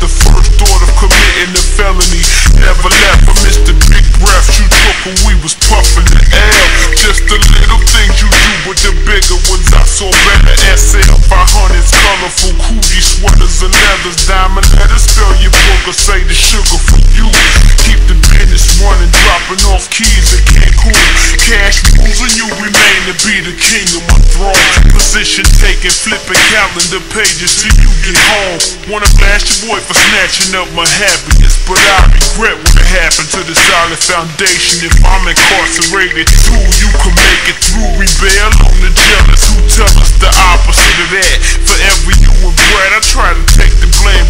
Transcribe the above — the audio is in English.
the first thought of committing a felony. Never laugh, I missed a big breath you took when we was part. Taken, flipping calendar pages till you get home. Wanna blast your boy for snatching up my happiness, but I regret what happened to the solid foundation. If I'm incarcerated, too, you can make it through. Rebel on the jealous who tell us the opposite of that. For every you and Brat, I try to take the blame,